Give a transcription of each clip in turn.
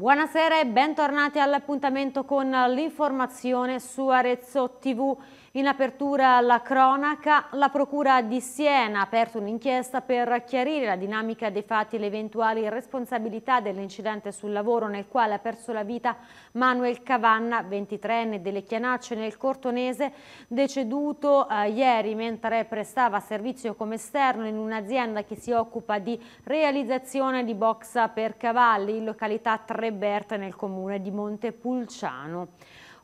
Buonasera e bentornati all'appuntamento con l'informazione su Arezzo TV. In apertura alla cronaca, la Procura di Siena ha aperto un'inchiesta per chiarire la dinamica dei fatti e le eventuali responsabilità dell'incidente sul lavoro nel quale ha perso la vita Manuel Cavanna, 23enne delle Chianacce nel Cortonese, deceduto eh, ieri mentre prestava servizio come esterno in un'azienda che si occupa di realizzazione di box per cavalli in località Treberte nel comune di Montepulciano.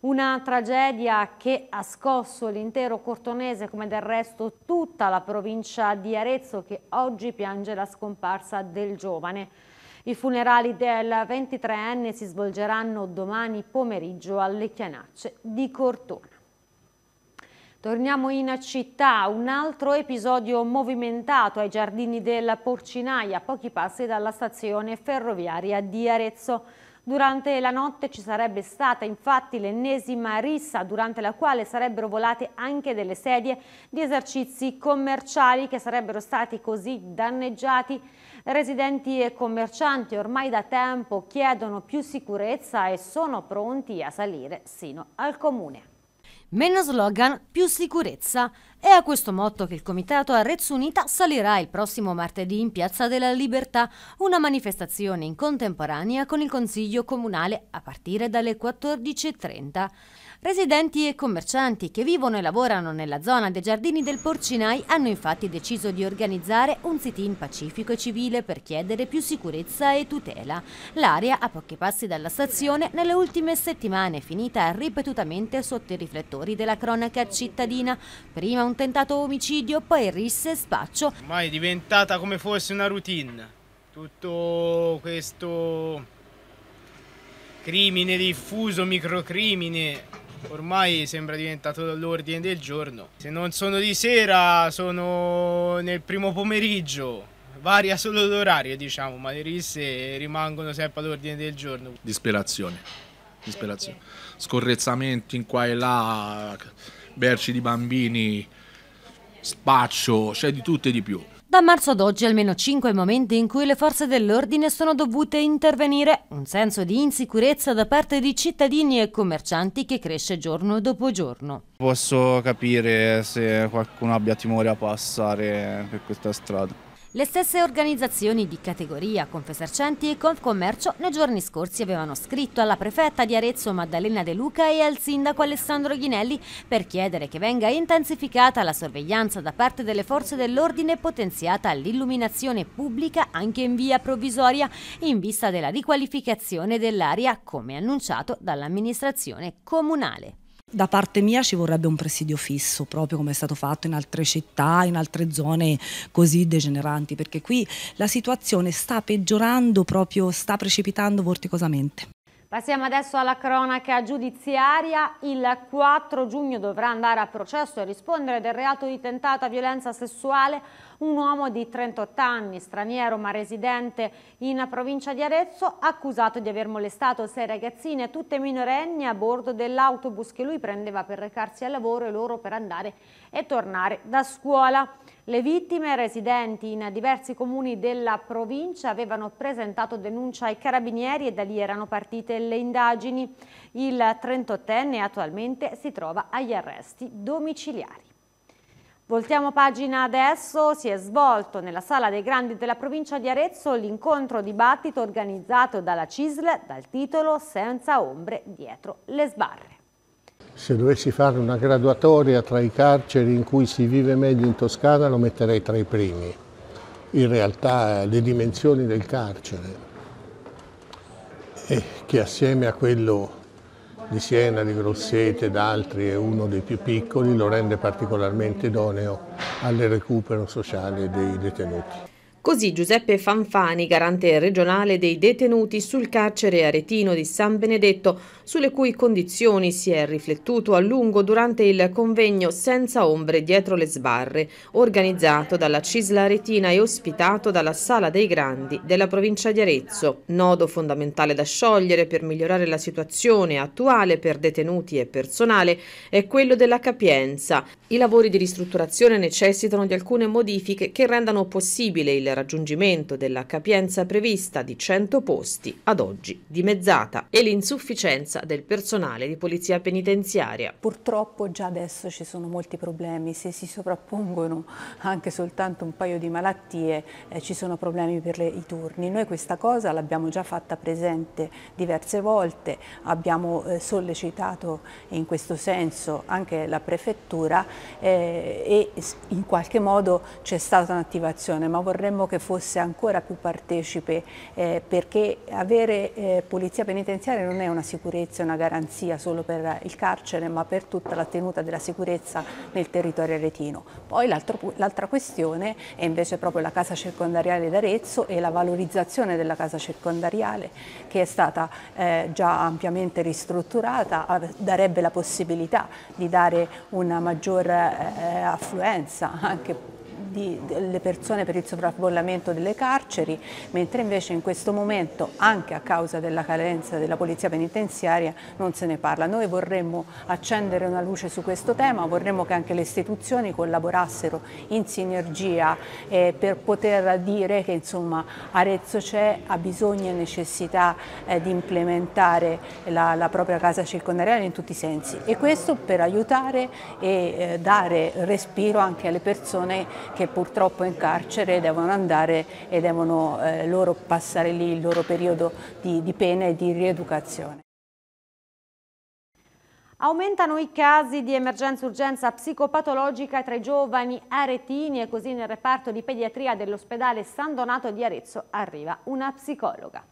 Una tragedia che ha scosso l'intero Cortonese come del resto tutta la provincia di Arezzo che oggi piange la scomparsa del giovane. I funerali del 23enne si svolgeranno domani pomeriggio alle Chianacce di Cortona. Torniamo in città, un altro episodio movimentato ai giardini del Porcinaia, pochi passi dalla stazione ferroviaria di Arezzo. Durante la notte ci sarebbe stata infatti l'ennesima rissa durante la quale sarebbero volate anche delle sedie di esercizi commerciali che sarebbero stati così danneggiati. Residenti e commercianti ormai da tempo chiedono più sicurezza e sono pronti a salire sino al comune. Meno slogan, più sicurezza. È a questo motto che il Comitato Arezzo Unita salirà il prossimo martedì in Piazza della Libertà, una manifestazione in contemporanea con il Consiglio Comunale a partire dalle 14.30. Residenti e commercianti che vivono e lavorano nella zona dei giardini del Porcinai hanno infatti deciso di organizzare un sit-in pacifico e civile per chiedere più sicurezza e tutela. L'area, a pochi passi dalla stazione, nelle ultime settimane è finita ripetutamente sotto i riflettori della cronaca cittadina. Prima un tentato omicidio, poi risse e spaccio. Ormai è diventata come fosse una routine. Tutto questo crimine diffuso, microcrimine, ormai sembra diventato l'ordine del giorno. Se non sono di sera, sono nel primo pomeriggio. Varia solo l'orario, diciamo, ma le risse rimangono sempre all'ordine del giorno. Disperazione. Disperazione. Scorrezzamenti in qua e là, berci di bambini, spaccio, c'è di tutto e di più. Da marzo ad oggi almeno cinque momenti in cui le forze dell'ordine sono dovute intervenire, un senso di insicurezza da parte di cittadini e commercianti che cresce giorno dopo giorno. Posso capire se qualcuno abbia timore a passare per questa strada. Le stesse organizzazioni di categoria, Confesercenti e Confcommercio, nei giorni scorsi avevano scritto alla prefetta di Arezzo Maddalena De Luca e al sindaco Alessandro Ghinelli per chiedere che venga intensificata la sorveglianza da parte delle forze dell'ordine e potenziata l'illuminazione pubblica anche in via provvisoria in vista della riqualificazione dell'area come annunciato dall'amministrazione comunale. Da parte mia ci vorrebbe un presidio fisso, proprio come è stato fatto in altre città, in altre zone così degeneranti, perché qui la situazione sta peggiorando, proprio sta precipitando vorticosamente. Passiamo adesso alla cronaca giudiziaria. Il 4 giugno dovrà andare a processo e rispondere del reato di tentata violenza sessuale un uomo di 38 anni, straniero ma residente in provincia di Arezzo, accusato di aver molestato sei ragazzine, tutte minorenni, a bordo dell'autobus che lui prendeva per recarsi al lavoro e loro per andare e tornare da scuola. Le vittime residenti in diversi comuni della provincia avevano presentato denuncia ai carabinieri e da lì erano partite le indagini. Il 38enne attualmente si trova agli arresti domiciliari. Voltiamo pagina adesso, si è svolto nella Sala dei Grandi della provincia di Arezzo l'incontro dibattito organizzato dalla CISL dal titolo Senza ombre dietro le sbarre. Se dovessi fare una graduatoria tra i carceri in cui si vive meglio in Toscana lo metterei tra i primi. In realtà le dimensioni del carcere, e che assieme a quello di Siena, di Grosseto ed altri è uno dei più piccoli, lo rende particolarmente idoneo al recupero sociale dei detenuti. Così Giuseppe Fanfani, garante regionale dei detenuti sul carcere aretino di San Benedetto, sulle cui condizioni si è riflettuto a lungo durante il convegno Senza ombre dietro le sbarre, organizzato dalla Cisla Retina e ospitato dalla Sala dei Grandi della provincia di Arezzo. Nodo fondamentale da sciogliere per migliorare la situazione attuale per detenuti e personale è quello della capienza. I lavori di ristrutturazione necessitano di alcune modifiche che rendano possibile il raggiungimento della capienza prevista di 100 posti, ad oggi dimezzata, e l'insufficienza del personale di polizia penitenziaria. Purtroppo già adesso ci sono molti problemi, se si sovrappongono anche soltanto un paio di malattie eh, ci sono problemi per le, i turni. Noi questa cosa l'abbiamo già fatta presente diverse volte, abbiamo eh, sollecitato in questo senso anche la prefettura eh, e in qualche modo c'è stata un'attivazione, ma vorremmo che fosse ancora più partecipe eh, perché avere eh, polizia penitenziaria non è una sicurezza, una garanzia solo per il carcere, ma per tutta la tenuta della sicurezza nel territorio aretino. Poi l'altra questione è invece proprio la casa circondariale d'Arezzo e la valorizzazione della casa circondariale che è stata eh, già ampiamente ristrutturata, darebbe la possibilità di dare una maggior eh, affluenza anche di, delle persone per il sovraffollamento delle carceri, mentre invece in questo momento, anche a causa della carenza della polizia penitenziaria, non se ne parla. Noi vorremmo accendere una luce su questo tema, vorremmo che anche le istituzioni collaborassero in sinergia eh, per poter dire che insomma, Arezzo c'è, ha bisogno e necessità eh, di implementare la, la, propria casa circondariale in tutti i sensi e questo per aiutare e eh, dare respiro anche alle persone che che purtroppo in carcere devono andare e devono eh, loro passare lì il loro periodo di, di pena e di rieducazione. Aumentano i casi di emergenza-urgenza psicopatologica tra i giovani aretini e così nel reparto di pediatria dell'ospedale San Donato di Arezzo arriva una psicologa.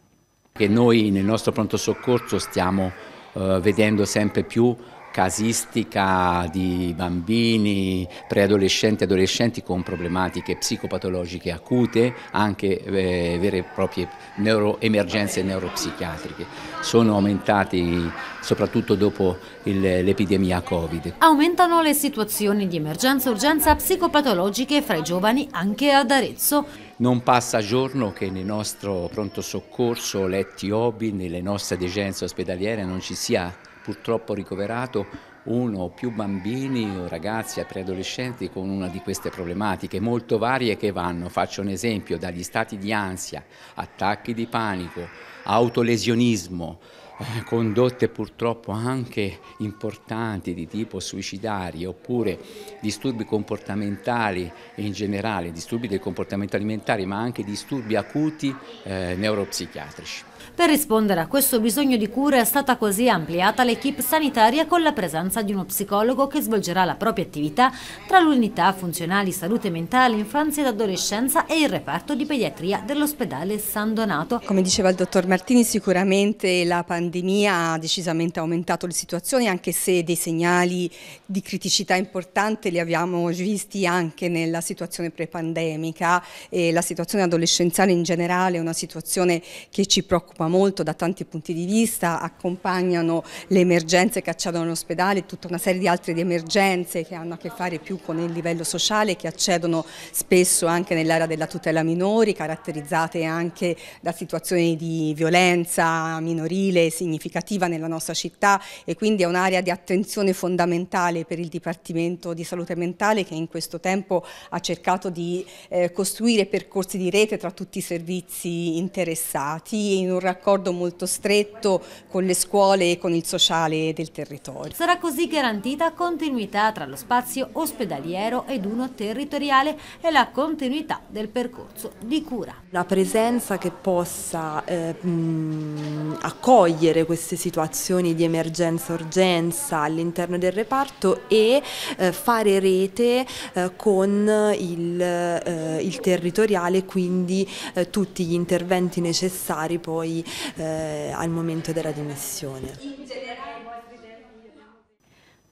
Che noi nel nostro pronto soccorso stiamo eh, vedendo sempre più casistica di bambini, preadolescenti e adolescenti con problematiche psicopatologiche acute, anche eh, vere e proprie neuroemergenze neuropsichiatriche. Sono aumentati soprattutto dopo l'epidemia Covid. Aumentano le situazioni di emergenza e urgenza psicopatologiche fra i giovani anche ad Arezzo. Non passa giorno che nel nostro pronto soccorso, letti OBI, nelle nostre degenze ospedaliere non ci sia purtroppo ricoverato uno o più bambini o ragazzi e preadolescenti con una di queste problematiche molto varie che vanno, faccio un esempio, dagli stati di ansia, attacchi di panico, autolesionismo, eh, condotte purtroppo anche importanti di tipo suicidario oppure disturbi comportamentali in generale, disturbi del comportamento alimentare ma anche disturbi acuti eh, neuropsichiatrici. Per rispondere a questo bisogno di cura è stata così ampliata l'equipe sanitaria con la presenza di uno psicologo che svolgerà la propria attività tra l'unità funzionali salute mentale, infanzia ed adolescenza e il reparto di pediatria dell'ospedale San Donato. Come diceva il dottor Martini, sicuramente la pandemia ha decisamente aumentato le situazioni anche se dei segnali di criticità importante li abbiamo visti anche nella situazione pre-pandemica e la situazione adolescenziale in generale è una situazione che ci preoccupa preoccupa molto da tanti punti di vista, accompagnano le emergenze che accedono all'ospedale, tutta una serie di altre di emergenze che hanno a che fare più con il livello sociale, che accedono spesso anche nell'area della tutela minori, caratterizzate anche da situazioni di violenza minorile significativa nella nostra città. E quindi è un'area di attenzione fondamentale per il Dipartimento di Salute Mentale che in questo tempo ha cercato di eh, costruire percorsi di rete tra tutti i servizi interessati. In un raccordo molto stretto con le scuole e con il sociale del territorio. Sarà così garantita continuità tra lo spazio ospedaliero ed uno territoriale e la continuità del percorso di cura. La presenza che possa eh, mh, accogliere queste situazioni di emergenza-urgenza all'interno del reparto e eh, fare rete eh, con il, eh, il, territoriale, quindi eh, tutti gli interventi necessari poi eh, al momento della dimissione.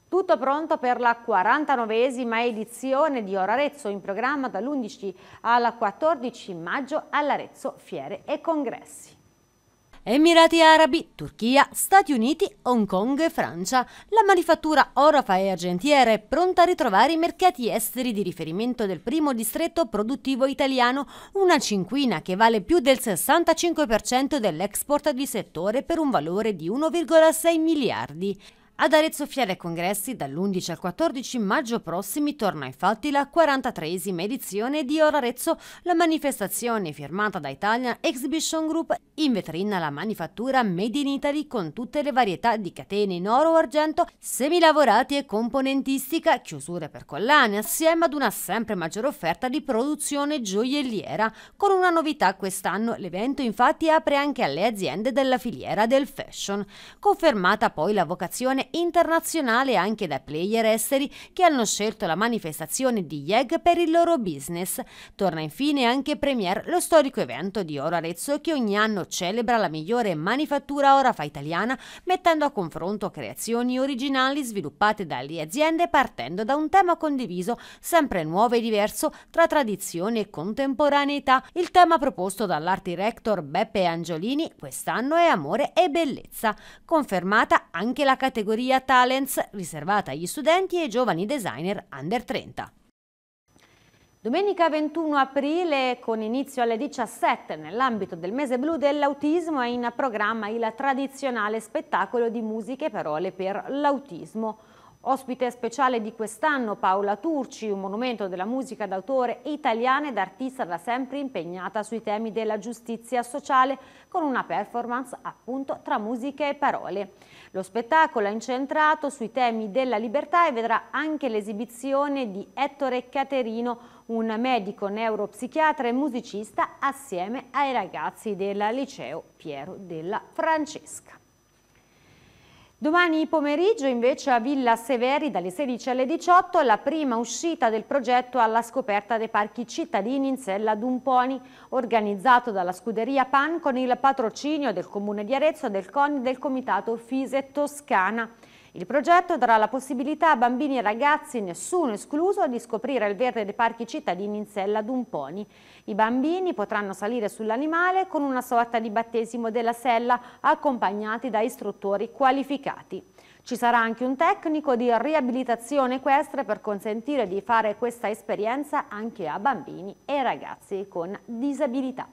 Tutto pronto per la 49esima edizione di Orarezzo in programma dall'11 al 14 maggio all'Arezzo Fiere e Congressi. Emirati Arabi, Turchia, Stati Uniti, Hong Kong e Francia. La manifattura Orafa e Argentiera è pronta a ritrovare i mercati esteri di riferimento del primo distretto produttivo italiano, una cinquina che vale più del 65% dell'export di settore per un valore di 1,6 miliardi. Ad Arezzo Fiere Congressi dall'11 al 14 maggio prossimi torna infatti la 43esima edizione di Ora Arezzo, la manifestazione firmata da Italian Exhibition Group in vetrina la manifattura Made in Italy con tutte le varietà di catene in oro o argento, semilavorati e componentistica, chiusure per collane, assieme ad una sempre maggiore offerta di produzione gioielliera. Con una novità quest'anno l'evento infatti apre anche alle aziende della filiera del fashion. Confermata poi la vocazione internazionale anche da player esteri che hanno scelto la manifestazione di YEG per il loro business. Torna infine anche Premier, lo storico evento di Oro Arezzo che ogni anno celebra la migliore manifattura orafa italiana mettendo a confronto creazioni originali sviluppate dalle aziende partendo da un tema condiviso sempre nuovo e diverso tra tradizione e contemporaneità. Il tema proposto dall'art director Beppe Angiolini quest'anno è amore e bellezza, confermata anche la categoria categoria Talents riservata agli studenti e giovani designer under 30. Domenica 21 aprile, con inizio alle 17, nell'ambito del mese blu dell'autismo, è in programma il tradizionale spettacolo di musiche e parole per l'autismo. Ospite speciale di quest'anno Paola Turci, un monumento della musica d'autore italiana ed artista da sempre impegnata sui temi della giustizia sociale con una performance appunto tra musiche e parole. Lo spettacolo è incentrato sui temi della libertà e vedrà anche l'esibizione di Ettore Caterino, un medico neuropsichiatra e musicista assieme ai ragazzi del liceo Piero della Francesca. Domani pomeriggio invece a Villa Severi dalle 16 alle 18 la prima uscita del progetto alla scoperta dei parchi cittadini in Sella Dumponi, organizzato dalla scuderia PAN con il patrocinio del Comune di Arezzo, del CONI e del Comitato Fise Toscana. Il progetto darà la possibilità a bambini e ragazzi, nessuno escluso, di scoprire il verde dei parchi cittadini in Sella Dumponi. I bambini potranno salire sull'animale con una sorta di battesimo della sella accompagnati da istruttori qualificati. Ci sarà anche un tecnico di riabilitazione equestre per consentire di fare questa esperienza anche a bambini e ragazzi con disabilità.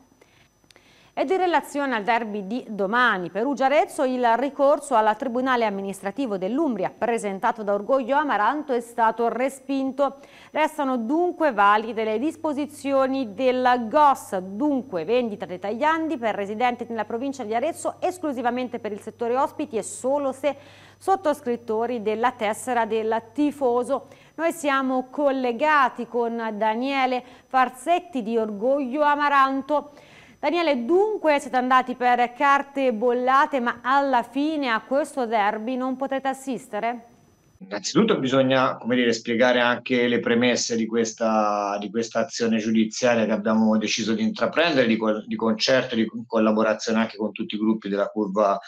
Ed in relazione al derby di domani, Perugia-Arezzo, il ricorso al Tribunale amministrativo dell'Umbria presentato da Orgoglio Amaranto è stato respinto. Restano dunque valide le disposizioni del GOS, dunque vendita dei tagliandi per residenti nella provincia di Arezzo esclusivamente per il settore ospiti e solo se sottoscrittori della tessera del tifoso. Noi siamo collegati con Daniele Farsetti di Orgoglio Amaranto. Daniele, dunque siete andati per carte bollate, ma alla fine a questo derby non potrete assistere? Innanzitutto bisogna dire, spiegare anche le premesse di questa, di questa azione giudiziaria che abbiamo deciso di intraprendere di, di concerto, di collaborazione anche con tutti i gruppi della curva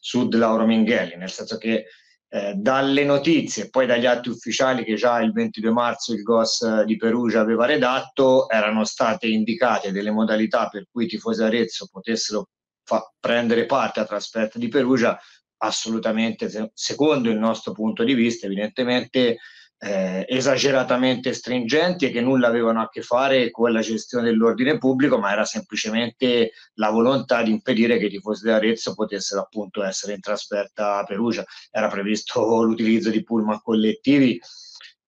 sud Lauro Minghelli, nel senso che eh, dalle notizie e poi dagli atti ufficiali che già il 22 marzo il GOS eh, di Perugia aveva redatto, erano state indicate delle modalità per cui i tifosi Arezzo potessero fa- prendere parte a trasferta di Perugia, assolutamente, se- secondo il nostro punto di vista, evidentemente eh, esageratamente stringenti e che nulla avevano a che fare con la gestione dell'ordine pubblico, ma era semplicemente la volontà di impedire che i tifosi di Arezzo potessero appunto essere in trasferta a Perugia. Era previsto l'utilizzo di pullman collettivi,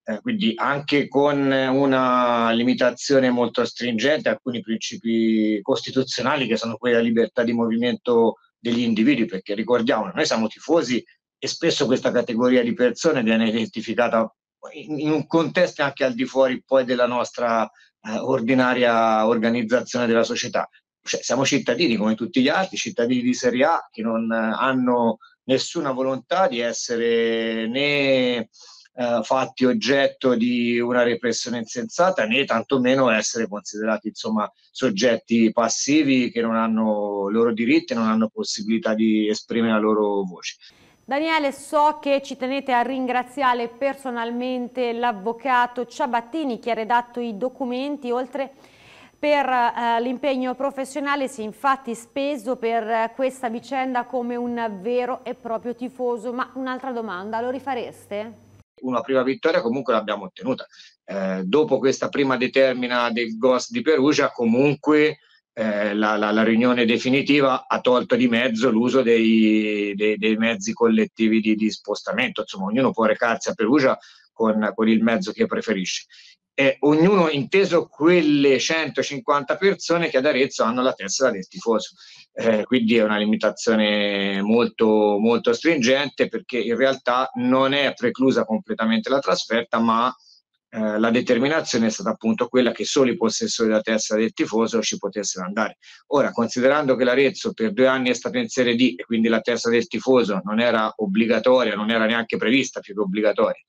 eh, quindi anche con una limitazione molto stringente alcuni principi costituzionali che sono quelli della libertà di movimento degli individui, perché ricordiamo, noi siamo tifosi e spesso questa categoria di persone viene identificata in un contesto anche al di fuori poi della nostra eh, ordinaria organizzazione della società. Cioè, siamo cittadini come tutti gli altri, cittadini di Serie A che non hanno nessuna volontà di essere né eh, fatti oggetto di una repressione insensata né tantomeno essere considerati insomma soggetti passivi che non hanno loro diritti e non hanno possibilità di esprimere la loro voce. Daniele, so che ci tenete a ringraziare personalmente l'avvocato Ciabattini che ha redatto i documenti, oltre Per eh, l'impegno professionale si è infatti speso per eh, questa vicenda come un vero e proprio tifoso, ma un'altra domanda, lo rifareste? Una prima vittoria comunque l'abbiamo ottenuta. Eh, dopo questa prima determina del Ghost di Perugia comunque eh, la, la, la, riunione definitiva ha tolto di mezzo l'uso dei, dei, dei mezzi collettivi di, di, spostamento, insomma ognuno può recarsi a Perugia con, con il mezzo che preferisce eh, ognuno inteso quelle 150 persone che ad Arezzo hanno la tessera del tifoso. Eh, quindi è una limitazione molto, molto stringente perché in realtà non è preclusa completamente la trasferta, ma eh, la determinazione è stata appunto quella che solo i possessori della tessera del tifoso ci potessero andare. Ora, considerando che l'Arezzo per due anni è stato in Serie D e quindi la tessera del tifoso non era obbligatoria, non era neanche prevista più che obbligatoria,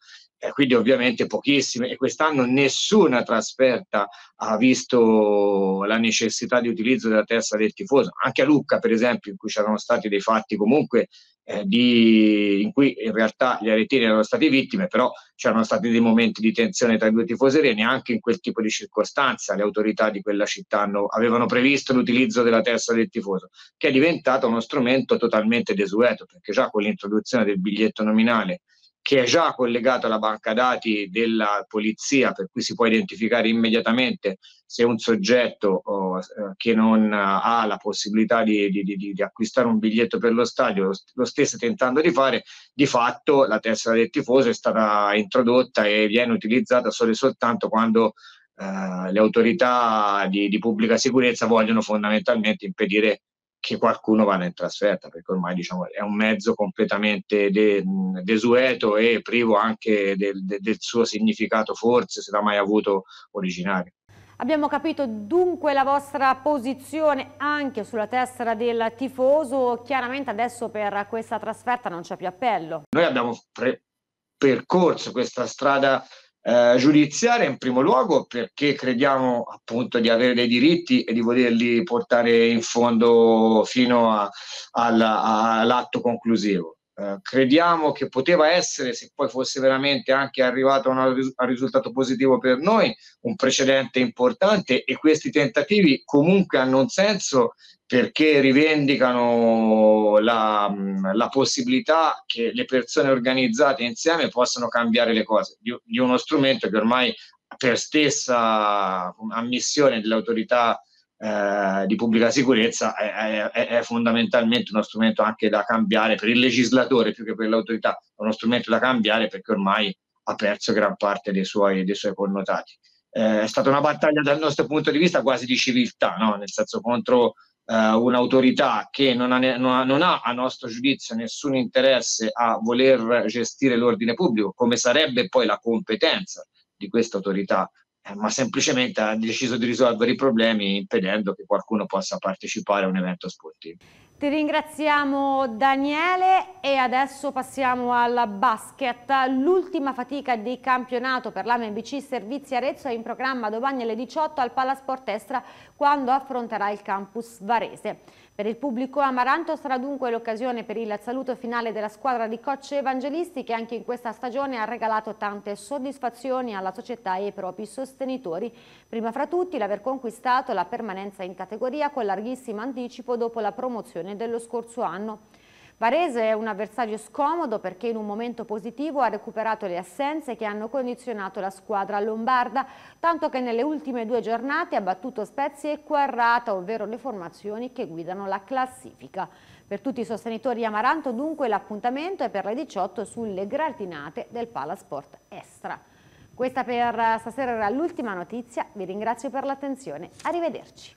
eh, quindi ovviamente pochissime e quest'anno nessuna trasferta ha visto la necessità di utilizzo della testa del tifoso, anche a Lucca per esempio in cui c'erano stati dei fatti comunque eh, di, in cui in realtà gli aretini erano stati vittime, però c'erano stati dei momenti di tensione tra i due tifoserie, neanche in quel tipo di circostanza le autorità di quella città hanno, avevano previsto l'utilizzo della testa del tifoso, che è diventato uno strumento totalmente desueto, perché già con l'introduzione del biglietto nominale che è già collegato alla banca dati della polizia, per cui si può identificare immediatamente se un soggetto oh, che non ha la possibilità di, di, di, di, acquistare un biglietto per lo stadio lo stesse tentando di fare, di fatto la tessera del tifoso è stata introdotta e viene utilizzata solo e soltanto quando eh, le autorità di, pubblica sicurezza vogliono fondamentalmente impedire che qualcuno vada in trasferta, perché ormai diciamo, è un mezzo completamente de, desueto e privo anche del, de, del suo significato, forse se l'ha mai avuto originario. Abbiamo capito dunque la vostra posizione anche sulla tessera del tifoso, chiaramente adesso per questa trasferta non c'è più appello. Noi abbiamo percorso questa strada eh, giudiziaria in primo luogo perché crediamo appunto di avere dei diritti e di volerli portare in fondo fino a, alla, all'atto conclusivo. Eh, crediamo che poteva essere, se poi fosse veramente anche arrivato a un risultato positivo per noi, un precedente importante e questi tentativi comunque hanno un senso perché rivendicano la, la, possibilità che le persone organizzate insieme possano cambiare le cose di, di uno strumento che ormai per stessa ammissione dell'autorità eh, di pubblica sicurezza è, è, è, fondamentalmente uno strumento anche da cambiare per il legislatore più che per l'autorità, è uno strumento da cambiare perché ormai ha perso gran parte dei suoi, dei suoi connotati. Eh, è stata una battaglia dal nostro punto di vista quasi di civiltà, no? nel senso contro eh, un'autorità che non ha, non, ha, non ha, a nostro giudizio nessun interesse a voler gestire l'ordine pubblico, come sarebbe poi la competenza di questa autorità, ma semplicemente ha deciso di risolvere i problemi impedendo che qualcuno possa partecipare a un evento sportivo. Ti ringraziamo Daniele e adesso passiamo al basket. L'ultima fatica di campionato per l'AMBC Servizi Arezzo è in programma domani alle 18 al Palasport Estra quando affronterà il campus Varese. Per il pubblico amaranto sarà dunque l'occasione per il saluto finale della squadra di coach evangelisti che anche in questa stagione ha regalato tante soddisfazioni alla società e ai propri sostenitori. Prima fra tutti l'aver conquistato la permanenza in categoria con larghissimo anticipo dopo la promozione dello scorso anno. Varese è un avversario scomodo perché in un momento positivo ha recuperato le assenze che hanno condizionato la squadra lombarda, tanto che nelle ultime due giornate ha battuto Spezia e Quarrata, ovvero le formazioni che guidano la classifica. Per tutti i sostenitori Amaranto dunque l'appuntamento è per le 18 sulle gratinate del Palasport Estra. Questa per stasera era l'ultima notizia, vi ringrazio per l'attenzione, arrivederci.